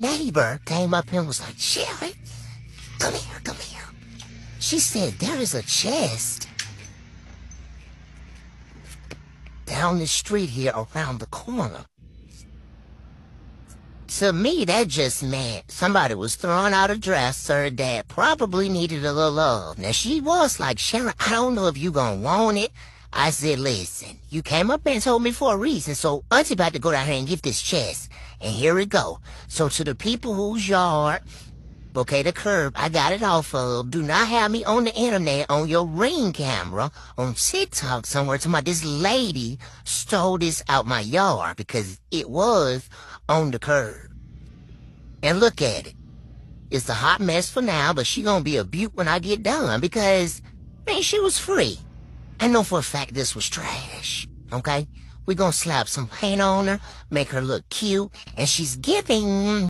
neighbor came up and was like, Sherry, come here, come here. She said, there is a chest down the street here around the corner. To me, that just meant somebody was throwing out a dresser that probably needed a little love. Now, she was like, Sharon, I don't know if you gonna want it. I said, listen, you came up and told me for a reason, so Auntie about to go down here and get this chest. And here we go. So to the people whose yard, okay, the curb, I got it off of, do not have me on the internet on your ring camera on TikTok somewhere talking about this lady stole this out my yard because it was on the curb. And look at it. It's a hot mess for now, but she gonna be a beaut when I get done because, man, she was free. I know for a fact this was trash, okay? We gonna slap some paint on her, make her look cute, and she's giving